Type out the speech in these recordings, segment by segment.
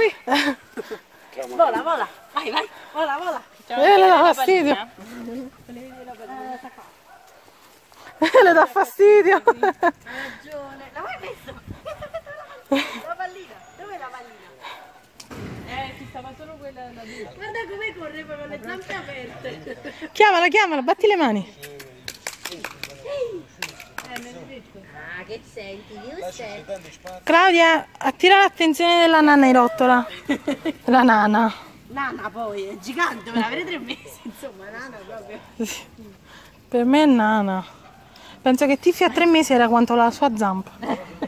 qui. Vola, vola. Vai, vai. Vola, vola. Eh, le dà fastidio. le dà fastidio. Ragione. La vuoi messo? La pallina. Dov'è la pallina? Eh, ci stava solo quella da. Guarda come corre con le zampe aperte. Chiamala, chiamala, batti le mani. Ah, che senti? Claudia, attira l'attenzione della nana in rottola. La nana. Nana poi, è gigante, me la avere tre mesi. Insomma, nana proprio. Per me è nana. Penso che Tiffy a tre mesi era quanto la sua zampa.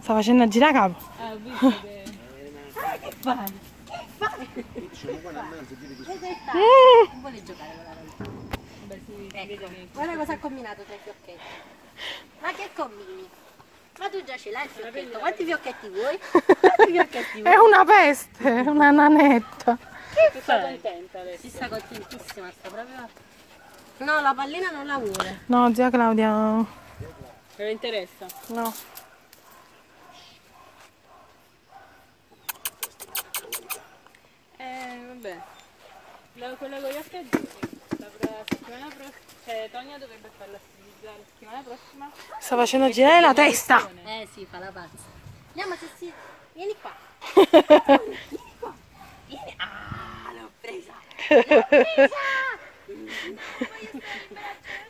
Sta facendo a girare capo. Ah, che... Ah, che fai? Che fai? Mm. Non vuole giocare con la pallina. Beh, sì, Ecco, guarda cosa ha combinato tra i fiocchetti. Ma che combini? Ma tu già ce l'hai il fiocchetto, quanti fiocchetti vuoi? Quanti fiocchetti È vuoi? una peste, è una nanetta. Che Sta fai? contenta adesso. Si sta contentissima, sta proprio... No, la pallina non la vuole. No, zia Claudia, Non interessa. no. Eh, vabbè. La, quella con gli occhi la, pro- settimana prossima... Cioè, Tonia dovrebbe farla stilizzare la settimana prossima. Sta facendo girare la testa. Eh sì, fa la pazza. Andiamo se si... Vieni qua. Vieni qua. Vieni. Ah, l'ho presa. L'ho presa.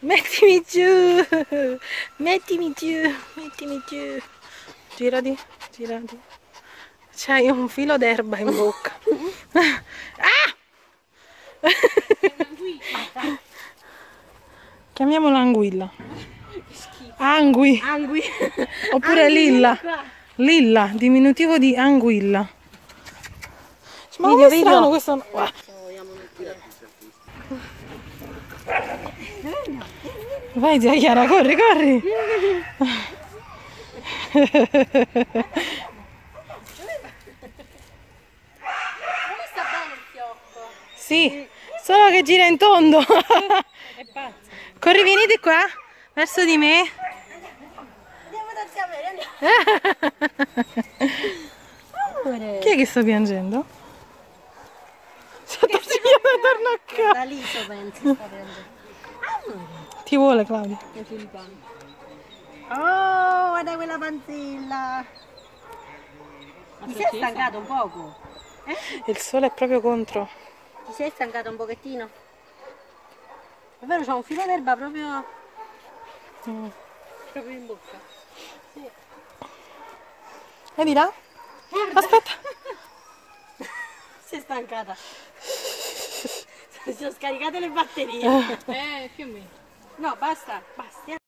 Mettimi giù, mettimi giù, mettimi giù. Girati, girati. C'hai un filo d'erba in bocca. Ah! Chiamiamola anguilla. Angui, Angui. oppure lilla. Lilla, diminutivo di anguilla. Ma Video, è strano video. questo... Ah. Vai zia Chiara, corri, corri. Come sta bene il fiocco? Sì, solo che gira in tondo. È pazza. Corri, vieni di qua, verso di me. Andiamo da zia andiamo. Amore. Chi è che sta piangendo? Sotto torno a casa. Da lì so penso sta. Ti vuole Claudia. Oh, guarda quella panzilla. Ti sei stancato un poco? Il sole è proprio contro. Ti sei stancato un pochettino? È vero, c'ha un filo d'erba proprio... Mm. proprio in bocca. Vedi là? Aspetta. Si è stancata. Si sono scaricate le batterie. Eh, più o meno. No, basta, basta.